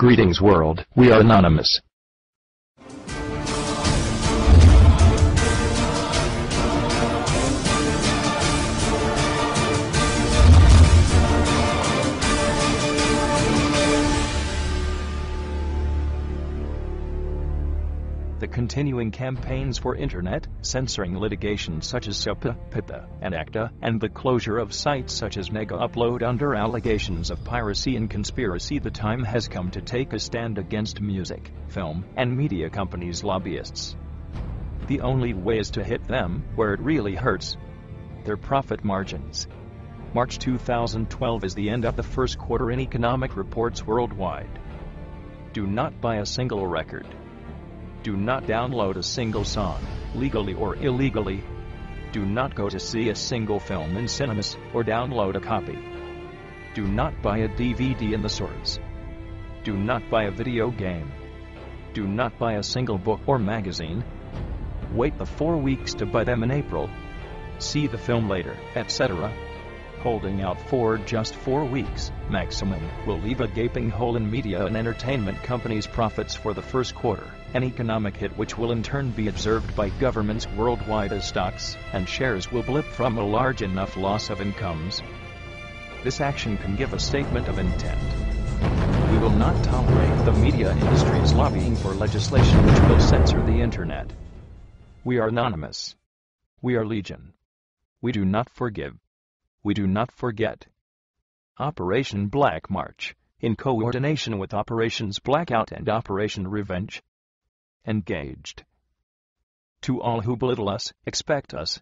Greetings world, we are anonymous. The continuing campaigns for internet censoring litigation such as SOPA, PIPA, and ACTA, and the closure of sites such as Megaupload under allegations of piracy and conspiracy the time has come to take a stand against music, film, and media companies' lobbyists. The only way is to hit them where it really hurts. Their profit margins. March 2012 is the end of the first quarter in economic reports worldwide. Do not buy a single record. Do not download a single song, legally or illegally. Do not go to see a single film in cinemas or download a copy. Do not buy a DVD in the stores. Do not buy a video game. Do not buy a single book or magazine. Wait the four weeks to buy them in April. See the film later, etc. Holding out for just four weeks, maximum, will leave a gaping hole in media and entertainment companies' profits for the first quarter, an economic hit which will in turn be observed by governments worldwide as stocks and shares will blip from a large enough loss of incomes. This action can give a statement of intent. We will not tolerate the media industry's lobbying for legislation which will censor the internet. We are anonymous. We are legion. We do not forgive. We do not forget. Operation Black March, in coordination with Operations Blackout and Operation Revenge. Engaged. To all who belittle us, expect us,